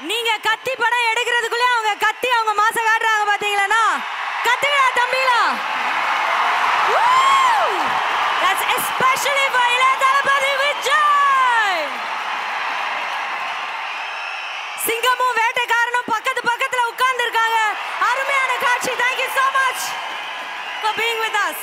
நீங்க கத்தி படம் எடுக்கிறதுக்குள்ளே அவங்க கத்தி அவங்க மாசம் காட்டுறாங்க பாத்தீங்களா? கத்துங்களா தம்பிங்களா That's especially for இளைய தளபதி சிங்கமும் வேட்டைக்காரனும் பக்கத்து பக்கத்துல உட்கார்ந்து இருக்காங்க அருமையான காட்சி. Thank you so much for being with us.